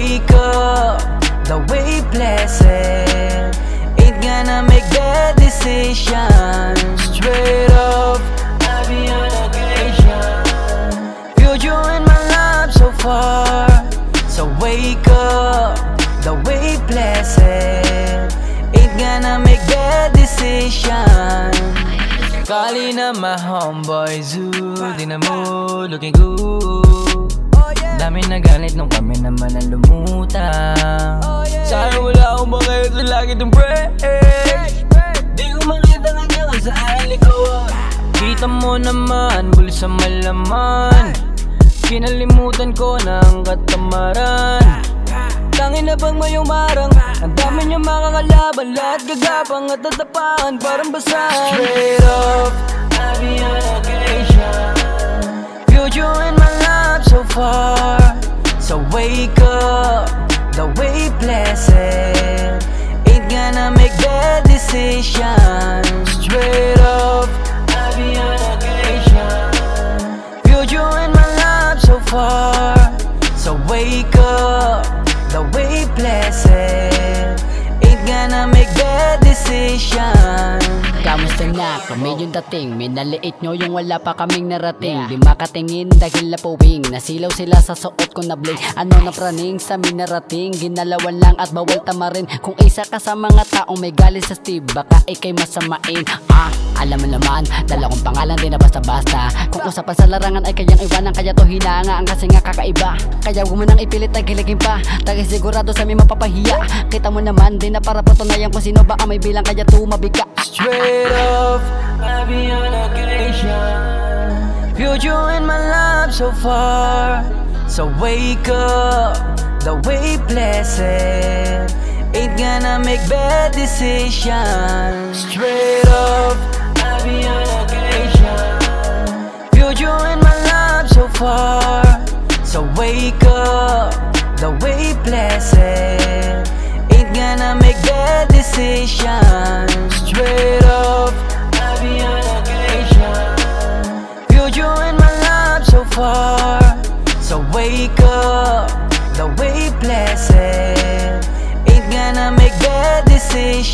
wake up, the way blessed. Ain't gonna make bad decisions Straight up, I'll be on occasion Viewed you in my life so far. So wake up, the way blessed. Ain't gonna make bad decisions Calling up my homeboy zoo. Di na mood looking good Dami na galit nung kami naman ang lumutang Sana wala akong bakit sa lagi itong fresh Di ko makita nga niya kung saan likawan Kita mo naman, bulis sa malaman. Kinalimutan ko ng katamaran. Tangin na bang may umarang? Ang dami niya makakalaban Lahat gagapang at tatapahan Parang basahan. Straight up I be on occasion you in my life so far wake up The way blessed Ain't gonna make bad decisions. Straight up I be on occasion Viewed you in my life so far. So wake up The way blessed Ain't gonna make bad decisions Kamusta na? Kami yung dating Minaliit nyo yung wala pa kaming narating. Di makatingin dahil napuwing Nasilaw sila sa suot ko na bling. Ano na praning sa minarating Ginalawan lang at bawal tamarin. Kung isa ka sa mga taong may galit sa Steve Baka ikay masamain. Ah, alam mo naman Dala kong pangalan din na basta-basta. Kung usapan sa larangan ay kayang iwanan Kaya to hinangaan kasi nga kakaiba. Kaya huwag mo nang ipilit ay kiligin pa. Tagay sigurado sa may mapapahiya. Kita mo naman din na para patunayan kung sino ba ang may bilang Kaya tumabi ka. Straight up, I be on occasion. You in my life so far. So wake up, the way blessed. Ain't gonna make bad decisions. Straight up, I be on occasion. You in my life so far. So wake up, the way blessed gonna make bad decisions Straight up, I'll be on occasion Viewed you in my life so far. So wake up, the way blessed Ain't gonna make bad decisions